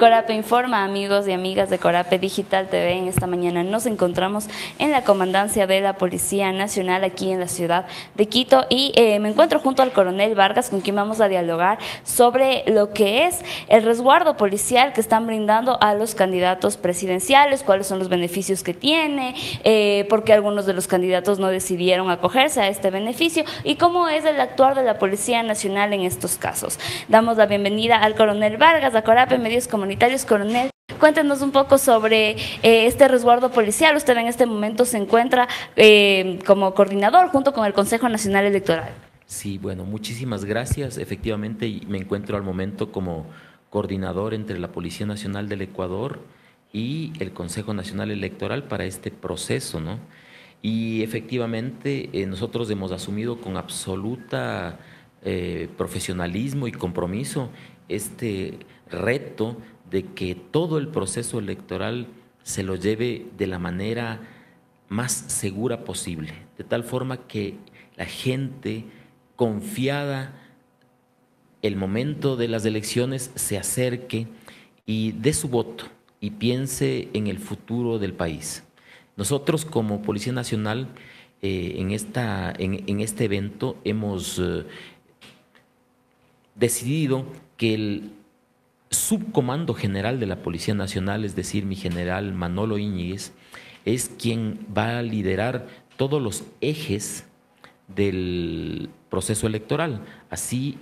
Corape Informa, amigos y amigas de Corape Digital TV. En esta mañana nos encontramos en la comandancia de la Policía Nacional aquí en la ciudad de Quito y eh, me encuentro junto al coronel Vargas con quien vamos a dialogar sobre lo que es el resguardo policial que están brindando a los candidatos presidenciales, cuáles son los beneficios que tiene, eh, por qué algunos de los candidatos no decidieron acogerse a este beneficio y cómo es el actuar de la Policía Nacional en estos casos. Damos la bienvenida al coronel Vargas, a Corape Medios Comunitarios Coronel, cuéntenos un poco sobre eh, este resguardo policial. Usted en este momento se encuentra eh, como coordinador junto con el Consejo Nacional Electoral. Sí, bueno, muchísimas gracias. Efectivamente, me encuentro al momento como coordinador entre la Policía Nacional del Ecuador y el Consejo Nacional Electoral para este proceso, ¿no? Y efectivamente eh, nosotros hemos asumido con absoluta profesionalismo y compromiso este reto de que todo el proceso electoral se lo lleve de la manera más segura posible, de tal forma que la gente confiada el momento de las elecciones se acerque y dé su voto y piense en el futuro del país. Nosotros como Policía Nacional eh, en, esta, en, este evento hemos eh, decidido que el subcomando general de la Policía Nacional, es decir, mi general Manolo Íñiguez, es quien va a liderar todos los ejes del proceso electoral. Así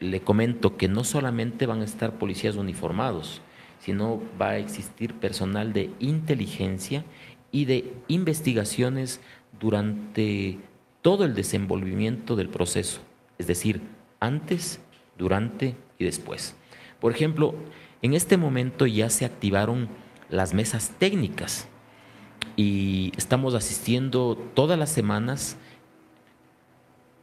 le comento que no solamente van a estar policías uniformados, sino va a existir personal de inteligencia y de investigaciones durante todo el desenvolvimiento del proceso, es decir, antes, durante y después. Por ejemplo, en este momento ya se activaron las mesas técnicas y estamos asistiendo todas las semanas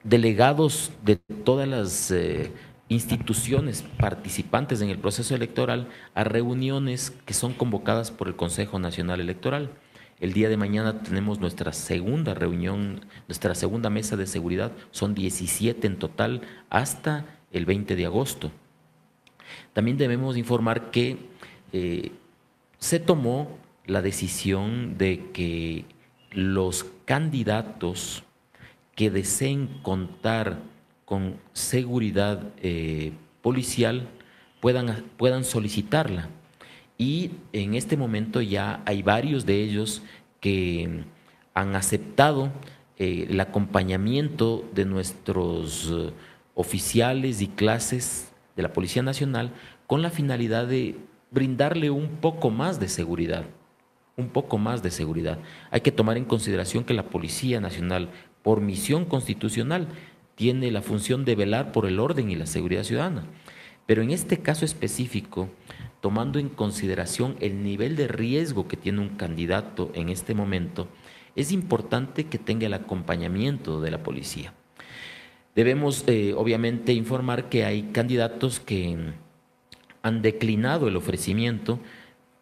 delegados de todas las eh, instituciones participantes en el proceso electoral a reuniones que son convocadas por el Consejo Nacional Electoral. El día de mañana tenemos nuestra segunda reunión, nuestra segunda mesa de seguridad, son 17 en total hasta el 20 de agosto. También debemos informar que eh, se tomó la decisión de que los candidatos que deseen contar con seguridad eh, policial puedan, puedan solicitarla. Y en este momento ya hay varios de ellos que han aceptado eh, el acompañamiento de nuestros oficiales y clases de la Policía Nacional con la finalidad de brindarle un poco más de seguridad, un poco más de seguridad. Hay que tomar en consideración que la Policía Nacional, por misión constitucional, tiene la función de velar por el orden y la seguridad ciudadana. Pero en este caso específico, tomando en consideración el nivel de riesgo que tiene un candidato en este momento, es importante que tenga el acompañamiento de la policía. Debemos, eh, obviamente, informar que hay candidatos que han declinado el ofrecimiento,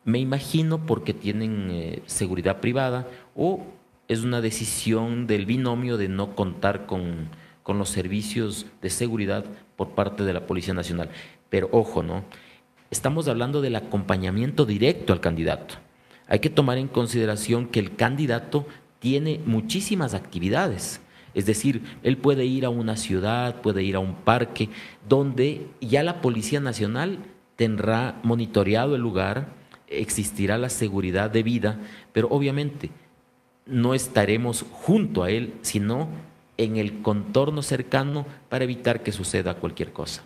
me imagino porque tienen eh, seguridad privada o es una decisión del binomio de no contar con, con los servicios de seguridad por parte de la Policía Nacional. Pero ojo, ¿no? Estamos hablando del acompañamiento directo al candidato. Hay que tomar en consideración que el candidato tiene muchísimas actividades es decir, él puede ir a una ciudad, puede ir a un parque, donde ya la Policía Nacional tendrá monitoreado el lugar, existirá la seguridad debida, pero obviamente no estaremos junto a él, sino en el contorno cercano para evitar que suceda cualquier cosa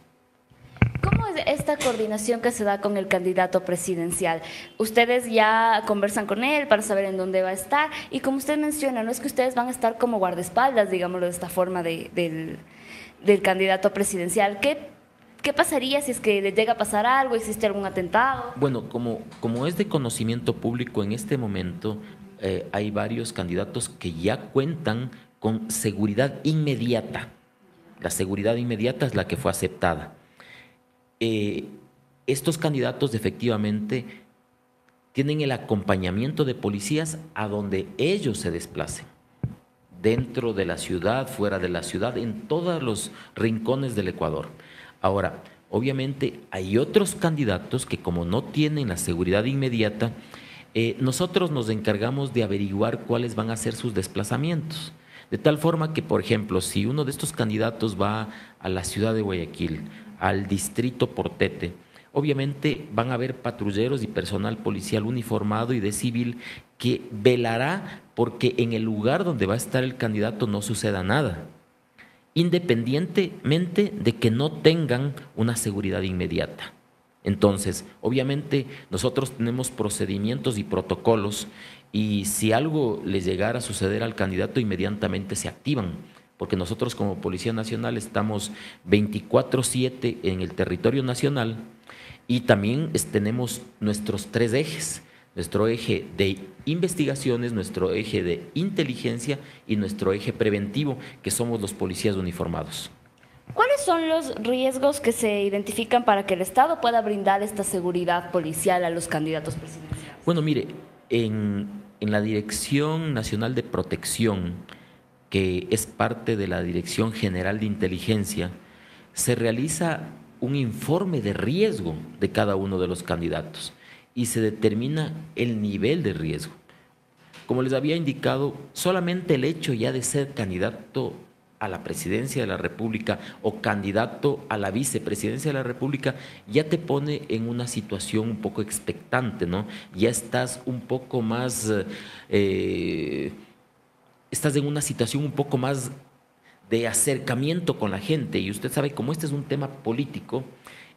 esta coordinación que se da con el candidato presidencial? Ustedes ya conversan con él para saber en dónde va a estar y como usted menciona, no es que ustedes van a estar como guardaespaldas, digámoslo de esta forma, del, candidato presidencial. ¿Qué, ¿Qué pasaría si es que le llega a pasar algo, existe algún atentado? Bueno, como, como es de conocimiento público en este momento, eh, hay varios candidatos que ya cuentan con seguridad inmediata. La seguridad inmediata es la que fue aceptada. Eh, estos candidatos efectivamente tienen el acompañamiento de policías a donde ellos se desplacen, dentro de la ciudad, fuera de la ciudad, en todos los rincones del Ecuador. Ahora, Obviamente hay otros candidatos que como no tienen la seguridad inmediata, eh, nosotros nos encargamos de averiguar cuáles van a ser sus desplazamientos. De tal forma que, por ejemplo, si uno de estos candidatos va a la ciudad de Guayaquil, al distrito Portete, obviamente van a haber patrulleros y personal policial uniformado y de civil que velará porque en el lugar donde va a estar el candidato no suceda nada, independientemente de que no tengan una seguridad inmediata. Entonces, obviamente nosotros tenemos procedimientos y protocolos y si algo les llegara a suceder al candidato, inmediatamente se activan, porque nosotros como Policía Nacional estamos 24/7 en el territorio nacional y también tenemos nuestros tres ejes, nuestro eje de investigaciones, nuestro eje de inteligencia y nuestro eje preventivo, que somos los policías uniformados. ¿Cuáles son los riesgos que se identifican para que el Estado pueda brindar esta seguridad policial a los candidatos presidenciales? Bueno, mire, en, en la Dirección Nacional de Protección, que es parte de la Dirección General de Inteligencia, se realiza un informe de riesgo de cada uno de los candidatos y se determina el nivel de riesgo. Como les había indicado, solamente el hecho ya de ser candidato a la presidencia de la República o candidato a la vicepresidencia de la República, ya te pone en una situación un poco expectante, ¿no? Ya estás un poco más, eh, estás en una situación un poco más de acercamiento con la gente. Y usted sabe, como este es un tema político,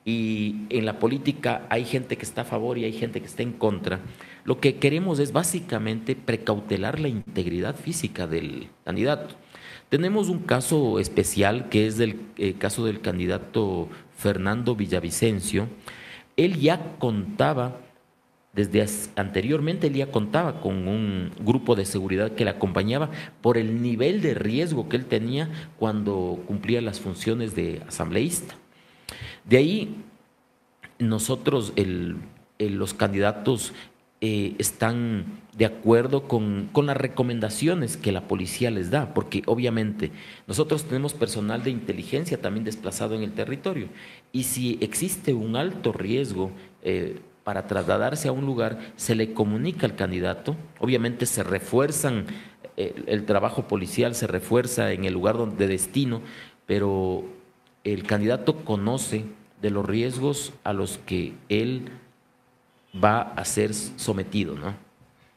y en la política hay gente que está a favor y hay gente que está en contra, lo que queremos es básicamente precautelar la integridad física del candidato. Tenemos un caso especial que es el eh, caso del candidato Fernando Villavicencio. Él ya contaba, desde anteriormente, él ya contaba con un grupo de seguridad que le acompañaba por el nivel de riesgo que él tenía cuando cumplía las funciones de asambleísta. De ahí, nosotros, los candidatos eh, están de acuerdo con, las recomendaciones que la policía les da, porque obviamente nosotros tenemos personal de inteligencia también desplazado en el territorio, y si existe un alto riesgo eh, para trasladarse a un lugar, se le comunica al candidato, obviamente se refuerzan, eh, el trabajo policial se refuerza en el lugar de destino, pero el candidato conoce de los riesgos a los que él va a ser sometido, ¿no?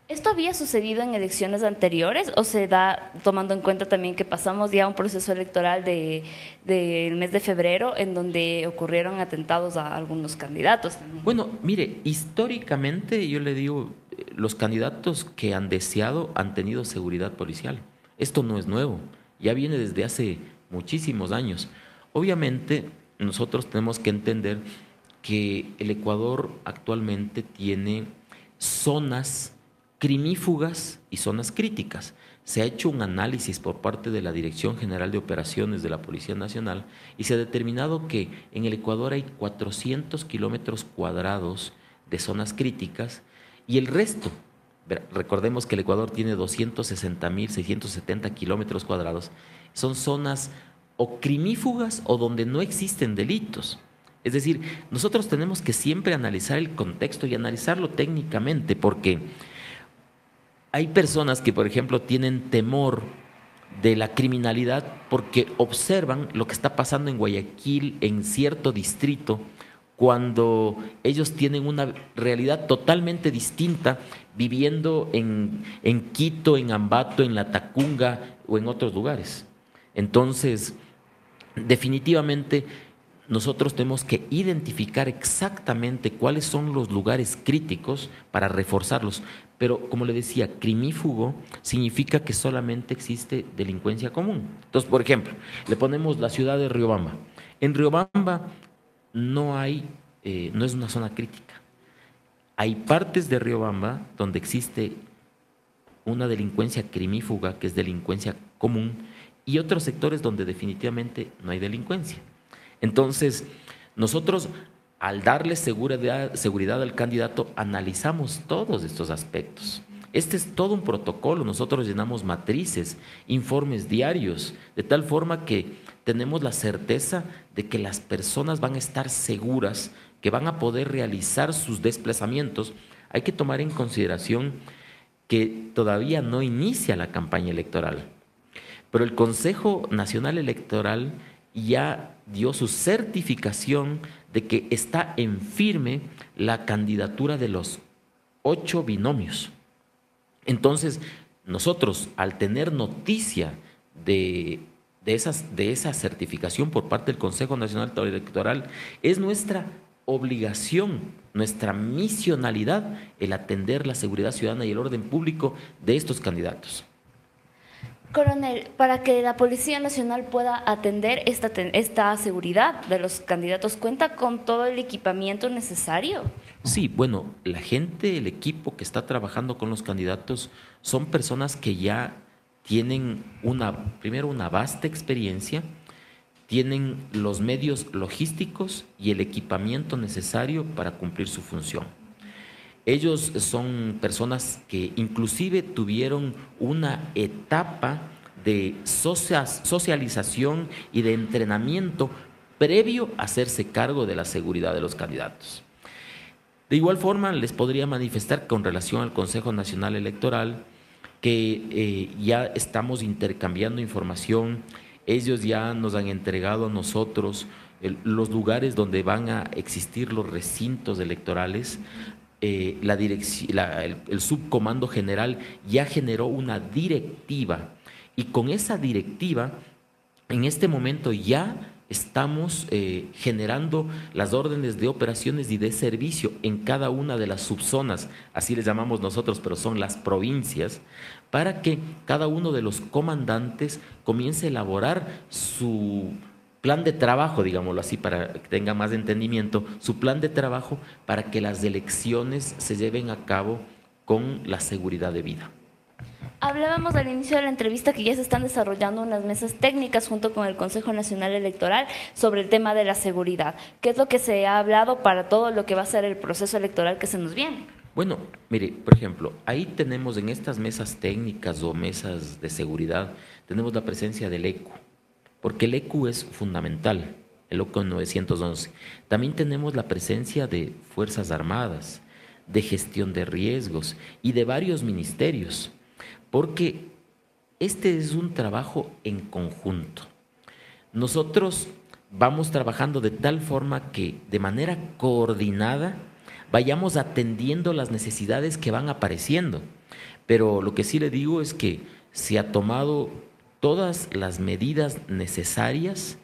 ¿Esto había sucedido en elecciones anteriores o se da tomando en cuenta también que pasamos ya un proceso electoral del de, mes de febrero en donde ocurrieron atentados a algunos candidatos? Bueno, mire, históricamente yo le digo, los candidatos que han deseado han tenido seguridad policial. Esto no es nuevo, ya viene desde hace muchísimos años. Obviamente nosotros tenemos que entender que el Ecuador actualmente tiene zonas crimífugas y zonas críticas. Se ha hecho un análisis por parte de la Dirección General de Operaciones de la Policía Nacional y se ha determinado que en el Ecuador hay 400 kilómetros cuadrados de zonas críticas y el resto, recordemos que el Ecuador tiene 260.670 kilómetros cuadrados, son zonas o crimífugas o donde no existen delitos. Es decir, nosotros tenemos que siempre analizar el contexto y analizarlo técnicamente, porque hay personas que, por ejemplo, tienen temor de la criminalidad porque observan lo que está pasando en Guayaquil, en cierto distrito, cuando ellos tienen una realidad totalmente distinta viviendo en, en Quito, en Ambato, en La Tacunga o en otros lugares. Entonces, definitivamente nosotros tenemos que identificar exactamente cuáles son los lugares críticos para reforzarlos. Pero como le decía, crimífugo significa que solamente existe delincuencia común. Entonces, por ejemplo, le ponemos la ciudad de Riobamba. En Riobamba no hay, eh, no es una zona crítica. Hay partes de Riobamba donde existe una delincuencia crimífuga, que es delincuencia común, y otros sectores donde definitivamente no hay delincuencia. Entonces, nosotros al darle seguridad, seguridad al candidato, analizamos todos estos aspectos. Este es todo un protocolo. Nosotros llenamos matrices, informes diarios, de tal forma que tenemos la certeza de que las personas van a estar seguras, que van a poder realizar sus desplazamientos. Hay que tomar en consideración que todavía no inicia la campaña electoral, pero el Consejo Nacional Electoral ya dio su certificación de que está en firme la candidatura de los ocho binomios. Entonces, nosotros, al tener noticia de, esas, de esa certificación por parte del Consejo Nacional Electoral, es nuestra obligación, nuestra misionalidad, el atender la seguridad ciudadana y el orden público de estos candidatos. Coronel, para que la Policía Nacional pueda atender esta, esta seguridad de los candidatos, ¿cuenta con todo el equipamiento necesario? Sí, bueno, la gente, el equipo que está trabajando con los candidatos son personas que ya tienen una, primero una vasta experiencia, tienen los medios logísticos y el equipamiento necesario para cumplir su función. Ellos son personas que inclusive tuvieron una etapa de socialización y de entrenamiento previo a hacerse cargo de la seguridad de los candidatos. De igual forma, les podría manifestar con relación al Consejo Nacional Electoral que eh, ya estamos intercambiando información, ellos ya nos han entregado a nosotros los lugares donde van a existir los recintos electorales, eh, la el, subcomando general ya generó una directiva. Y con esa directiva en este momento ya estamos eh, generando las órdenes de operaciones y de servicio en cada una de las subzonas, así les llamamos nosotros, pero son las provincias, para que cada uno de los comandantes comience a elaborar su plan de trabajo, digámoslo así, para que tenga más entendimiento, su plan de trabajo para que las elecciones se lleven a cabo con la seguridad de vida. Hablábamos al inicio de la entrevista que ya se están desarrollando unas mesas técnicas junto con el Consejo Nacional Electoral sobre el tema de la seguridad. ¿Qué es lo que se ha hablado para todo lo que va a ser el proceso electoral que se nos viene? Bueno, mire, por ejemplo, ahí tenemos en estas mesas técnicas o mesas de seguridad, tenemos la presencia del ECU, porque el ECU es fundamental, el ECU 911. También tenemos la presencia de Fuerzas Armadas, de gestión de riesgos y de varios ministerios, porque este es un trabajo en conjunto. Nosotros vamos trabajando de tal forma que de manera coordinada vayamos atendiendo las necesidades que van apareciendo. Pero lo que sí le digo es que se ha tomado todas las medidas necesarias,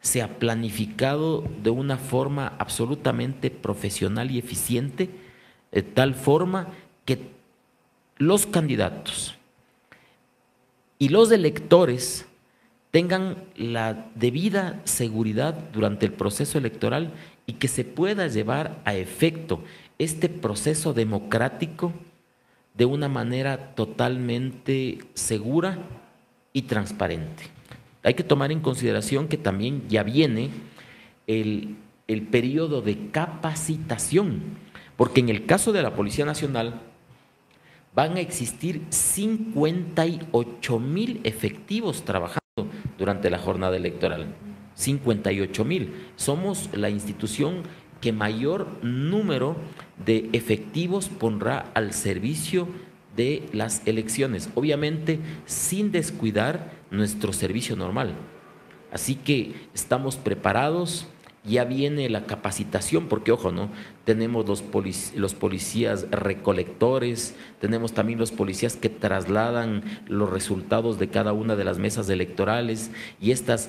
se ha planificado de una forma absolutamente profesional y eficiente, de tal forma que los candidatos y los electores tengan la debida seguridad durante el proceso electoral y que se pueda llevar a efecto este proceso democrático de una manera totalmente segura y transparente. Hay que tomar en consideración que también ya viene el, periodo de capacitación, porque en el caso de la Policía Nacional van a existir 58 mil efectivos trabajando durante la jornada electoral. 58 mil. Somos la institución que mayor número de efectivos pondrá al servicio de las elecciones, obviamente sin descuidar nuestro servicio normal. Así que estamos preparados, ya viene la capacitación, porque ojo, ¿no? Tenemos los, policías recolectores, tenemos también los policías que trasladan los resultados de cada una de las mesas electorales y estas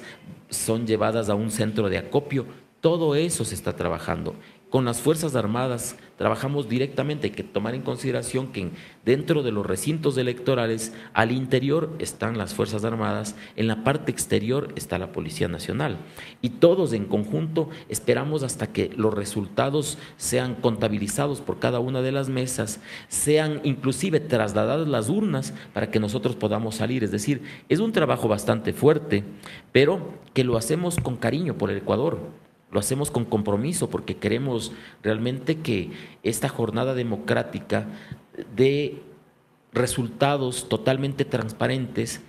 son llevadas a un centro de acopio. Todo eso se está trabajando. Con las Fuerzas Armadas trabajamos directamente. Hay que tomar en consideración que dentro de los recintos electorales, al interior están las Fuerzas Armadas, en la parte exterior está la Policía Nacional. Y todos en conjunto esperamos hasta que los resultados sean contabilizados por cada una de las mesas, sean inclusive trasladadas las urnas para que nosotros podamos salir. Es decir, es un trabajo bastante fuerte, pero que lo hacemos con cariño por el Ecuador lo hacemos con compromiso porque queremos realmente que esta jornada democrática dé resultados totalmente transparentes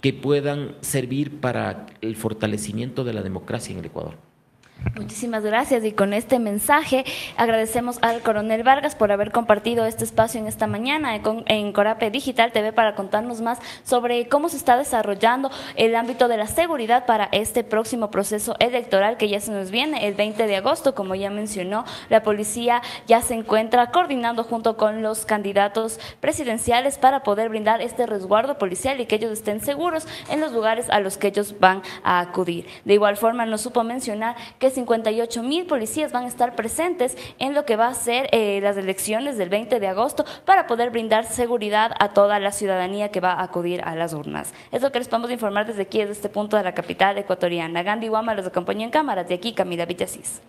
que puedan servir para el fortalecimiento de la democracia en el Ecuador. Muchísimas gracias y con este mensaje agradecemos al coronel Vargas por haber compartido este espacio en esta mañana en Corape Digital TV para contarnos más sobre cómo se está desarrollando el ámbito de la seguridad para este próximo proceso electoral que ya se nos viene el 20 de agosto. Como ya mencionó, la policía ya se encuentra coordinando junto con los candidatos presidenciales para poder brindar este resguardo policial y que ellos estén seguros en los lugares a los que ellos van a acudir. De igual forma, nos supo mencionar que 58 mil policías van a estar presentes en lo que va a ser eh, las elecciones del 20 de agosto para poder brindar seguridad a toda la ciudadanía que va a acudir a las urnas. Es lo que les podemos informar desde aquí, desde este punto de la capital ecuatoriana. Gandhi Guama los acompañó en cámaras, de aquí Camila Villasís.